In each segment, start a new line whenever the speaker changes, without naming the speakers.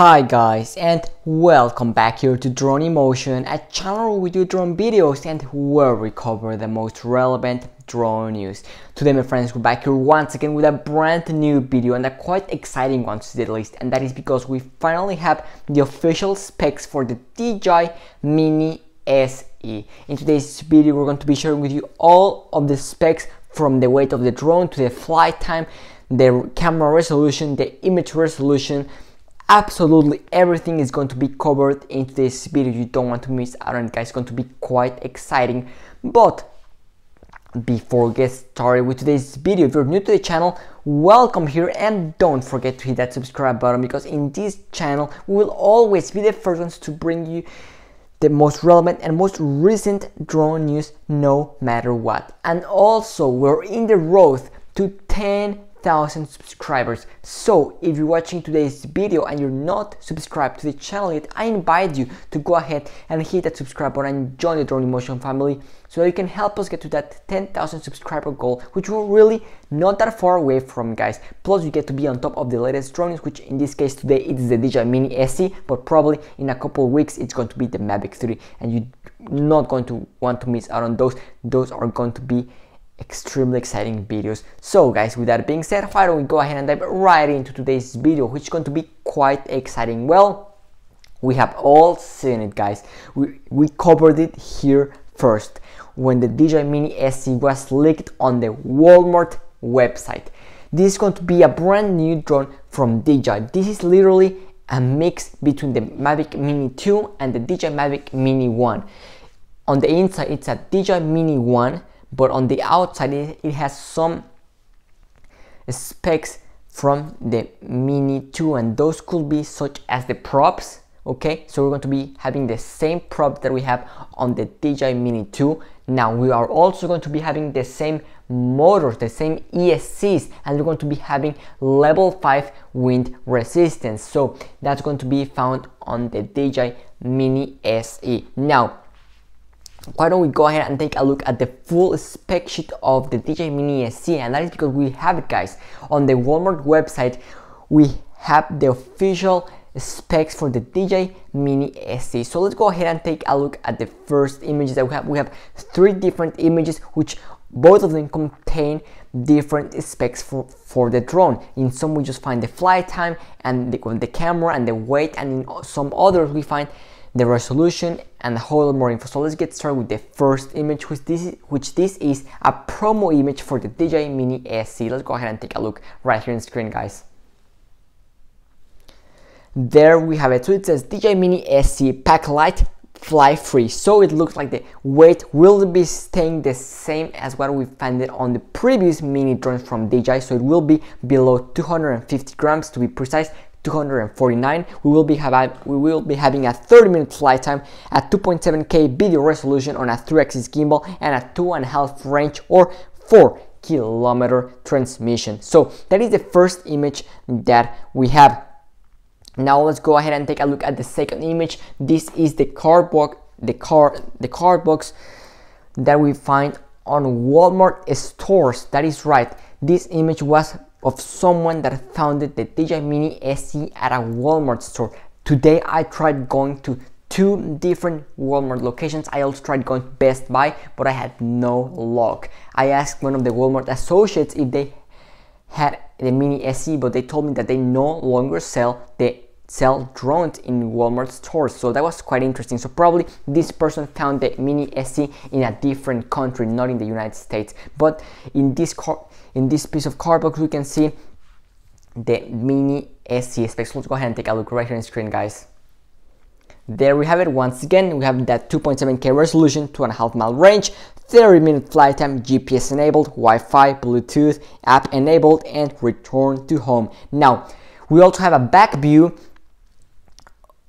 Hi guys and welcome back here to Drone Emotion, a channel where we do drone videos and where we cover the most relevant drone news. Today my friends we're back here once again with a brand new video and a quite exciting one to say the least and that is because we finally have the official specs for the DJI Mini SE. In today's video we're going to be sharing with you all of the specs from the weight of the drone to the flight time, the camera resolution, the image resolution, absolutely everything is going to be covered in this video. You don't want to miss out on guys. It's going to be quite exciting. But before we get started with today's video if you're new to the channel welcome here. And don't forget to hit that subscribe button because in this channel we will always be the first ones to bring you the most relevant and most recent drone news no matter what. And also we're in the road to 10 thousand subscribers. So if you're watching today's video and you're not subscribed to the channel yet i invite you to go ahead and hit that subscribe button and join the drone emotion family so you can help us get to that 10,000 subscriber goal which we're really not that far away from guys. Plus you get to be on top of the latest drones which in this case today it is the DJI Mini SE but probably in a couple weeks it's going to be the Mavic 3 and you're not going to want to miss out on those. Those are going to be extremely exciting videos. So guys, with that being said, why don't we go ahead and dive right into today's video, which is going to be quite exciting. Well, we have all seen it guys. We, we covered it here first when the DJI Mini SE was leaked on the Walmart website. This is going to be a brand new drone from DJI. This is literally a mix between the Mavic Mini 2 and the DJI Mavic Mini 1. On the inside, it's a DJI Mini 1 but on the outside it, has some specs from the Mini 2 and those could be such as the props okay? So we're going to be having the same prop that we have on the DJI Mini 2 now we are also going to be having the same motors the same ESCs and we're going to be having level 5 wind resistance. So that's going to be found on the DJI Mini SE now why don't we go ahead and take a look at the full spec sheet of the DJI Mini SE and that is because we have it guys. On the Walmart website we have the official specs for the DJI Mini SE so let's go ahead and take a look at the first images that we have. We have three different images which both of them contain different specs for, for the drone. In some we just find the flight time and the, the camera and the weight and in some others we find the resolution and a whole lot more info. So let's get started with the first image, which this is, which this is a promo image for the DJI Mini SE. Let's go ahead and take a look right here on the screen, guys. There we have it. So it says DJI Mini SE Pack Light Fly Free. So it looks like the weight will be staying the same as what we found it on the previous mini drones from DJI. So it will be below 250 grams to be precise. 249 we will be having we will be having a 30 minute flight time at 2.7k video resolution on a 3-axis gimbal and a 2.5 range or 4 kilometer transmission. So that is the first image that we have. Now let's go ahead and take a look at the second image. This is the card box the card the card box that we find on Walmart stores. That is right. This image was of someone that founded the DJI Mini SE at a Walmart store. Today I tried going to two different Walmart locations. I also tried going to Best Buy, but I had no luck. I asked one of the Walmart associates if they had the Mini SE, but they told me that they no longer sell the sell drones in Walmart stores. So that was quite interesting. So probably this person found the Mini SE in a different country, not in the United States. But in this in this piece of cardboard, we can see the Mini SE specs. Let's go ahead and take a look right here on the screen, guys. There we have it once again. We have that 2.7K resolution, 2.5 mile range, 30 minute flight time, GPS enabled, Wi-Fi, Bluetooth, app enabled, and return to home. Now, we also have a back view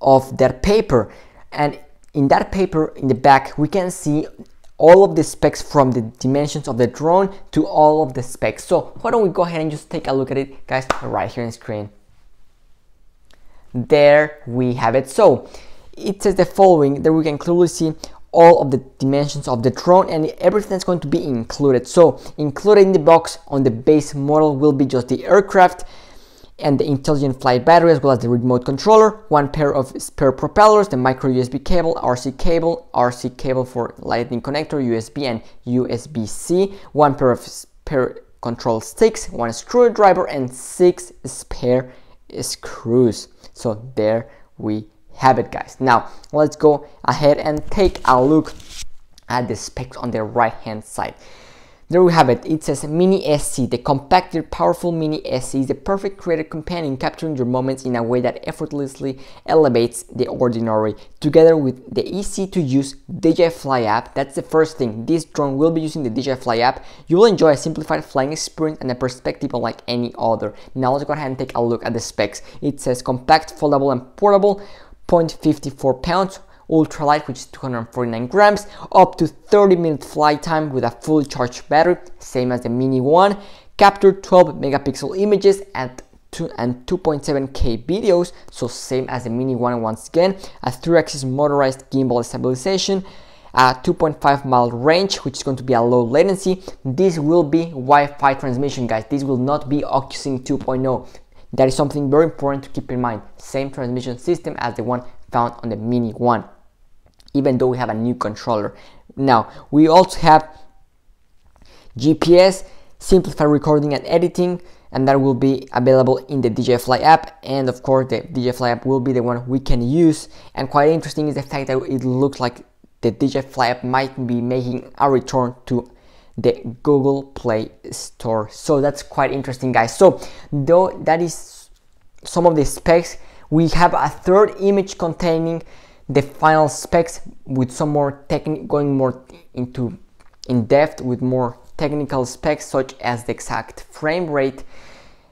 of that paper and in that paper in the back we can see all of the specs from the dimensions of the drone to all of the specs. So why don't we go ahead and just take a look at it guys right here on screen. There we have it. So it says the following that we can clearly see all of the dimensions of the drone and everything that's going to be included. So included in the box on the base model will be just the aircraft and the intelligent flight battery as well as the remote controller, one pair of spare propellers, the micro USB cable, RC cable, RC cable for lightning connector, USB and USB-C, one pair of spare control sticks, one screwdriver and six spare screws. So there we have it guys. Now let's go ahead and take a look at the specs on the right hand side. There we have it. It says Mini SE. The compacted, powerful Mini SE is the perfect creative companion, capturing your moments in a way that effortlessly elevates the ordinary. Together with the easy to use DJI Fly app, that's the first thing. This drone will be using the DJI Fly app. You will enjoy a simplified flying experience and a perspective unlike any other. Now let's go ahead and take a look at the specs. It says compact, foldable, and portable, 0.54 pounds ultralight which is 249 grams up to 30 minute flight time with a fully charged battery same as the mini one captured 12 megapixel images at and 2.7k videos so same as the mini one once again a 3-axis motorized gimbal stabilization a 2.5 mile range which is going to be a low latency. This will be wi-fi transmission guys. This will not be OcuSync 2.0 that is something very important to keep in mind. Same transmission system as the one found on the mini one even though we have a new controller. Now, we also have GPS, simplified recording and editing, and that will be available in the DJI Fly app. And of course, the DJI Fly app will be the one we can use. And quite interesting is the fact that it looks like the DJI Fly app might be making a return to the Google Play Store. So that's quite interesting, guys. So, though that is some of the specs, we have a third image containing the final specs with some more technical going more into in depth with more technical specs such as the exact frame rate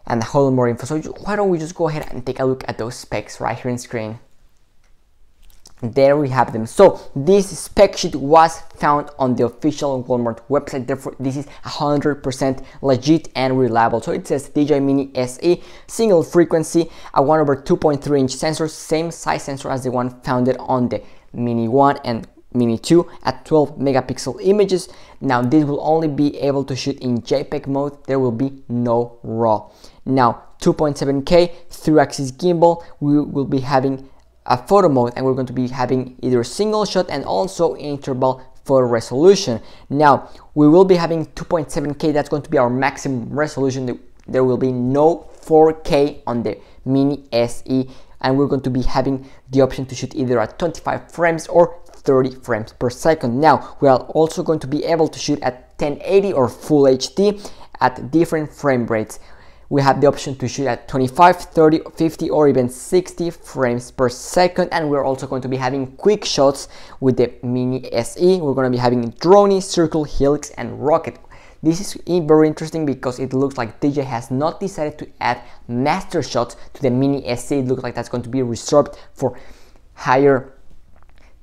and a whole more info. So why don't we just go ahead and take a look at those specs right here in screen there we have them. So this spec sheet was found on the official walmart website. Therefore this is 100% legit and reliable. So it says dji mini se single frequency a 1 over 2.3 inch sensor same size sensor as the one founded on the mini 1 and mini 2 at 12 megapixel images. Now this will only be able to shoot in jpeg mode. There will be no raw. Now 2.7k 3 axis gimbal we will be having photo mode and we're going to be having either single shot and also interval photo resolution. Now we will be having 2.7K, that's going to be our maximum resolution. There will be no 4K on the Mini SE and we're going to be having the option to shoot either at 25 frames or 30 frames per second. Now we are also going to be able to shoot at 1080 or Full HD at different frame rates we have the option to shoot at 25, 30, 50 or even 60 frames per second and we're also going to be having quick shots with the Mini SE. We're going to be having drone, circle, helix and rocket. This is very interesting because it looks like DJI has not decided to add master shots to the Mini SE. It looks like that's going to be reserved for higher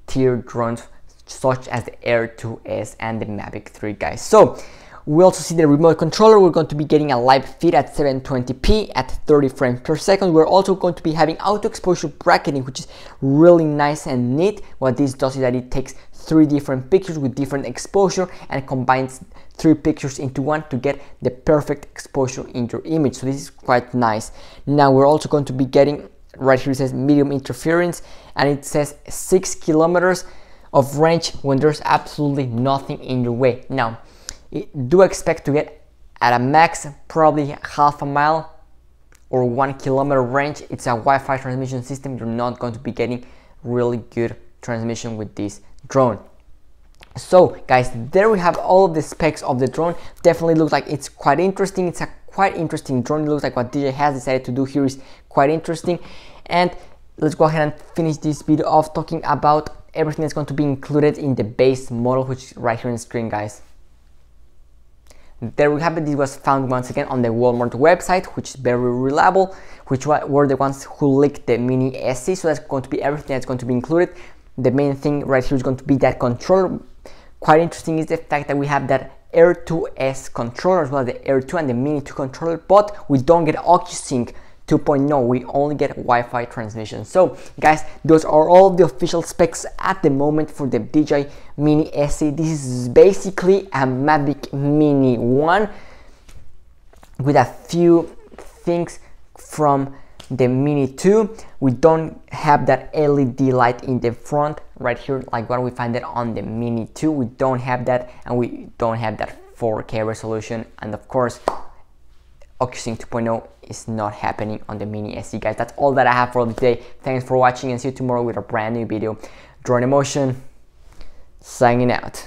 tier drones such as the Air 2S and the Mavic 3 guys. So we also see the remote controller. We're going to be getting a live feed at 720p at 30 frames per second. We're also going to be having auto exposure bracketing, which is really nice and neat. What this does is that it takes three different pictures with different exposure and combines three pictures into one to get the perfect exposure in your image. So this is quite nice. Now we're also going to be getting right here it says medium interference and it says six kilometers of range when there's absolutely nothing in your way. Now do expect to get at a max probably half a mile or one kilometer range. It's a Wi-Fi transmission system. You're not going to be getting really good transmission with this drone. So guys, there we have all of the specs of the drone. Definitely looks like it's quite interesting. It's a quite interesting drone. It looks like what DJ has decided to do here is quite interesting. And let's go ahead and finish this video off talking about everything that's going to be included in the base model, which is right here on the screen, guys. There we have it, this was found once again on the Walmart website, which is very reliable, which were the ones who leaked the Mini SE, so that's going to be everything that's going to be included. The main thing right here is going to be that controller. Quite interesting is the fact that we have that Air 2S controller as well as the Air 2 and the Mini 2 controller, but we don't get OcuSync 2.0 we only get Wi-Fi transmission so guys those are all the official specs at the moment for the DJI Mini SE this is basically a Mavic Mini 1 with a few things from the Mini 2. We don't have that LED light in the front right here like what we find it on the Mini 2. We don't have that and we don't have that 4K resolution and of course OcuSync 2.0 is not happening on the Mini SE guys. That's all that I have for today. Thanks for watching and see you tomorrow with a brand new video. Drone Emotion signing out.